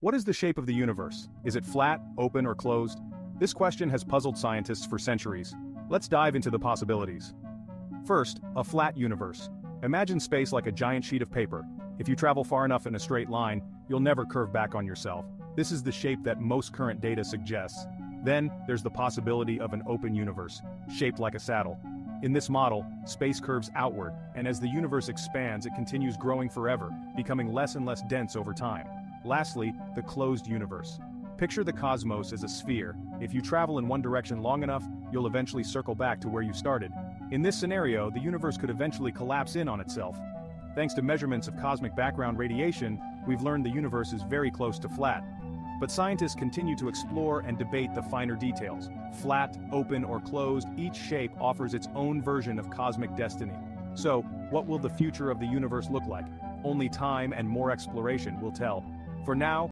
What is the shape of the universe? Is it flat, open, or closed? This question has puzzled scientists for centuries. Let's dive into the possibilities. First, a flat universe. Imagine space like a giant sheet of paper. If you travel far enough in a straight line, you'll never curve back on yourself. This is the shape that most current data suggests. Then, there's the possibility of an open universe, shaped like a saddle. In this model, space curves outward, and as the universe expands it continues growing forever, becoming less and less dense over time. Lastly, the closed universe. Picture the cosmos as a sphere. If you travel in one direction long enough, you'll eventually circle back to where you started. In this scenario, the universe could eventually collapse in on itself. Thanks to measurements of cosmic background radiation, we've learned the universe is very close to flat. But scientists continue to explore and debate the finer details. Flat, open, or closed, each shape offers its own version of cosmic destiny. So, what will the future of the universe look like? Only time and more exploration will tell. For now,